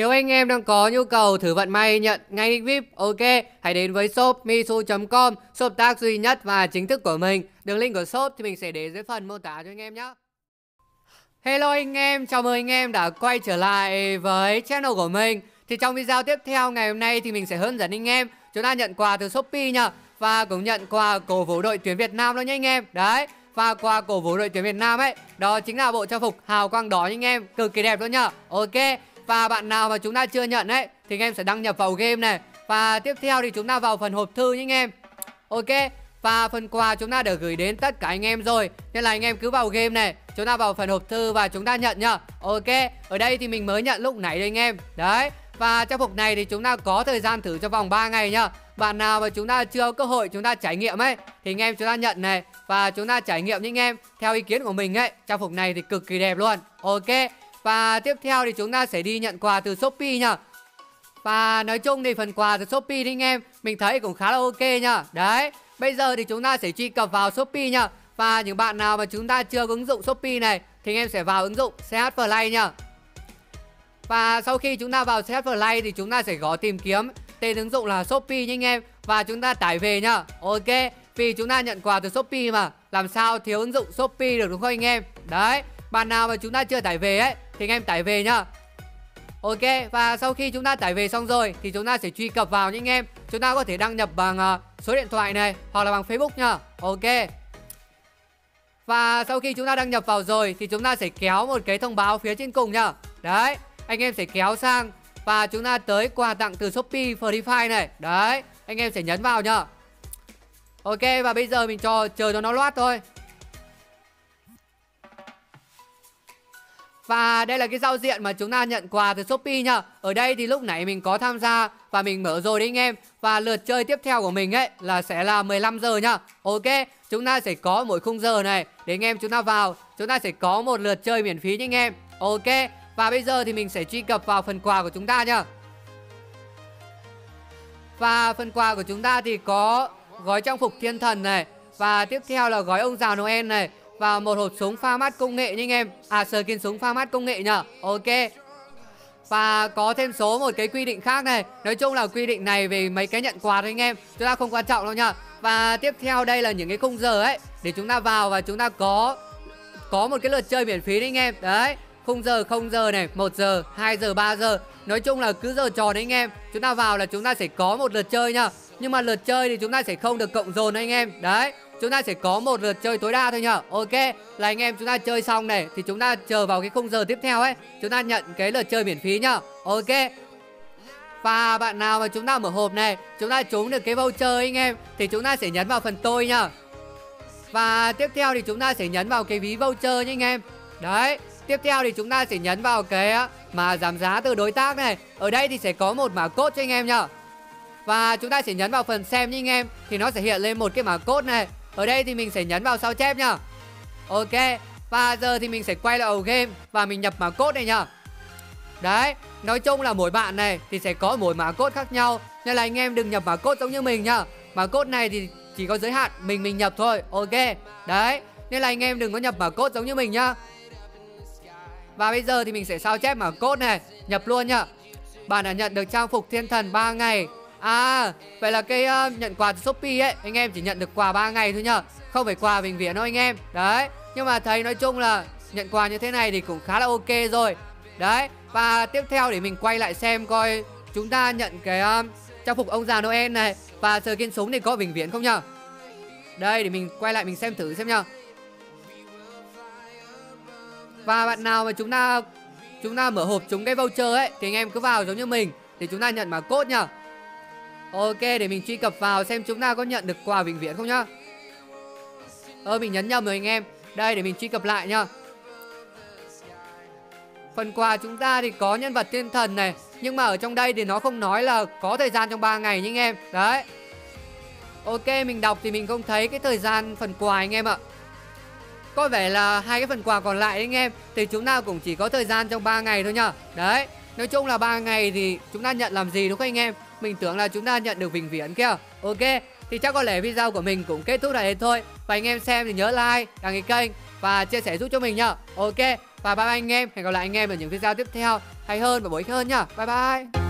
Nếu anh em đang có nhu cầu thử vận may nhận ngay nick VIP, ok, hãy đến với shop misu.com, shop tác duy nhất và chính thức của mình. Đường link của shop thì mình sẽ để dưới phần mô tả cho anh em nhé. Hello anh em, chào mừng anh em đã quay trở lại với channel của mình. Thì trong video tiếp theo ngày hôm nay thì mình sẽ hướng dẫn anh em chúng ta nhận quà từ Shopee nha và cũng nhận quà cổ vũ đội tuyển Việt Nam đó nha anh em. Đấy, và quà cổ vũ đội tuyển Việt Nam ấy, đó chính là bộ trang phục hào quang đỏ nha anh em, cực kỳ đẹp luôn nhá. Ok. Và bạn nào mà chúng ta chưa nhận ấy Thì anh em sẽ đăng nhập vào game này Và tiếp theo thì chúng ta vào phần hộp thư nhé anh em Ok Và phần quà chúng ta được gửi đến tất cả anh em rồi Nên là anh em cứ vào game này Chúng ta vào phần hộp thư và chúng ta nhận nhá Ok Ở đây thì mình mới nhận lúc nãy đấy anh em Đấy Và trang phục này thì chúng ta có thời gian thử trong vòng 3 ngày nhá Bạn nào mà chúng ta chưa có cơ hội chúng ta trải nghiệm ấy Thì anh em chúng ta nhận này Và chúng ta trải nghiệm những anh em Theo ý kiến của mình ấy Trang phục này thì cực kỳ đẹp luôn Ok và tiếp theo thì chúng ta sẽ đi nhận quà từ Shopee nha Và nói chung thì phần quà từ Shopee thì anh em, Mình thấy cũng khá là ok nha Đấy, Bây giờ thì chúng ta sẽ truy cập vào Shopee nha Và những bạn nào mà chúng ta chưa có ứng dụng Shopee này, Thì anh em sẽ vào ứng dụng CH Play nha Và sau khi chúng ta vào CH Play thì chúng ta sẽ gõ tìm kiếm Tên ứng dụng là Shopee nha anh em. Và chúng ta tải về nhá. Ok, Vì chúng ta nhận quà từ Shopee mà, Làm sao thiếu ứng dụng Shopee được đúng không anh em? Đấy, Bạn nào mà chúng ta chưa tải về ấy thì anh em tải về nhá. Ok và sau khi chúng ta tải về xong rồi thì chúng ta sẽ truy cập vào những em. Chúng ta có thể đăng nhập bằng uh, số điện thoại này hoặc là bằng Facebook nhá. Ok. Và sau khi chúng ta đăng nhập vào rồi thì chúng ta sẽ kéo một cái thông báo phía trên cùng nhá. Đấy anh em sẽ kéo sang và chúng ta tới quà tặng từ Shopee Free Fire này. Đấy anh em sẽ nhấn vào nhá. Ok và bây giờ mình cho chờ cho nó loát thôi. Và đây là cái giao diện mà chúng ta nhận quà từ Shopee nha Ở đây thì lúc nãy mình có tham gia và mình mở rồi đấy anh em. Và lượt chơi tiếp theo của mình ấy là sẽ là 15 giờ nhá. Ok, chúng ta sẽ có mỗi khung giờ này. Để anh em chúng ta vào Chúng ta sẽ có một lượt chơi miễn phí nha anh em. Ok, và bây giờ thì mình sẽ truy cập vào phần quà của chúng ta nhá. Và phần quà của chúng ta thì có gói trang phục thiên thần này. Và tiếp theo là gói ông già Noel này và một hộp súng pha mát công nghệ nha anh em. À skin súng pha mát công nghệ nhở Ok. Và có thêm số một cái quy định khác này. Nói chung là quy định này về mấy cái nhận quà thôi anh em. Chúng ta không quan trọng đâu nhở Và tiếp theo đây là những cái khung giờ ấy. Để chúng ta vào và chúng ta có Có một cái lượt chơi miễn phí đấy anh em. Đấy. Khung giờ không giờ này 1 giờ 2 giờ 3 giờ. Nói chung là cứ giờ tròn đấy anh em. Chúng ta vào là chúng ta sẽ có một lượt chơi nhá Nhưng mà lượt chơi thì chúng ta sẽ không được cộng dồn anh em. Đấy chúng ta sẽ có một lượt chơi tối đa thôi nhở ok, là anh em chúng ta chơi xong này, thì chúng ta chờ vào cái khung giờ tiếp theo ấy. Chúng ta nhận cái lượt chơi miễn phí nhở ok. Và bạn nào mà chúng ta mở hộp này, chúng ta trúng được cái voucher anh em, thì chúng ta sẽ nhấn vào phần tôi nhá và tiếp theo thì chúng ta sẽ nhấn vào cái ví voucher nha anh em. Đấy, tiếp theo thì chúng ta sẽ nhấn vào cái mà giảm giá từ đối tác này. Ở đây thì sẽ có một mã code cho anh em nhá và chúng ta sẽ nhấn vào phần xem nha anh em, Thì nó sẽ hiện lên một cái mã code này ở đây thì mình sẽ nhấn vào sao chép nhá. Ok, Và giờ thì mình sẽ quay lại đầu game Và mình nhập mã code này nhá. Đấy, Nói chung là mỗi bạn này thì sẽ có mỗi mã code khác nhau, Nên là anh em đừng nhập mã code giống như mình nhá. Mã code này thì chỉ có giới hạn Mình mình nhập thôi, Ok. Đấy, Nên là anh em đừng có nhập mã code giống như mình nhá. Và bây giờ thì mình sẽ sao chép mã code này, Nhập luôn nhá. Bạn đã nhận được trang phục thiên thần 3 ngày À vậy là cái uh, nhận quà từ Shopee ấy Anh em chỉ nhận được quà 3 ngày thôi nhá Không phải quà bình viện đâu anh em. Đấy Nhưng mà thấy nói chung là nhận quà như thế này thì cũng khá là ok rồi. Đấy Và tiếp theo để mình quay lại xem coi Chúng ta nhận cái uh, trang phục ông già Noel này Và sờ kiên súng thì có bình viện không nhá. Đây để mình quay lại mình xem thử xem nhá. Và bạn nào mà chúng ta Chúng ta mở hộp chúng cái voucher ấy Thì anh em cứ vào giống như mình Thì chúng ta nhận mã code nhá. Ok, để mình truy cập vào xem chúng ta có nhận được quà vĩnh viễn không nhá. Ơ, mình nhấn nhầm rồi anh em. Đây, để mình truy cập lại nhá. Phần quà chúng ta thì có nhân vật thiên thần này, Nhưng mà ở trong đây thì nó không nói là có thời gian trong 3 ngày nha anh em. Đấy. Ok, mình đọc thì mình không thấy cái thời gian phần quà anh em ạ. Có vẻ là hai cái phần quà còn lại anh em, Thì chúng ta cũng chỉ có thời gian trong 3 ngày thôi nhá. Đấy. Nói chung là ba ngày thì chúng ta nhận làm gì đúng không anh em? Mình tưởng là chúng ta nhận được vĩnh viễn kia Ok Thì chắc có lẽ video của mình cũng kết thúc tại đây thôi. Và anh em xem thì nhớ like, đăng ký kênh Và chia sẻ giúp cho mình nhá. Ok Và bye bye anh em, hẹn gặp lại anh em ở những video tiếp theo. Hay hơn và bổ ích hơn nhá. Bye bye.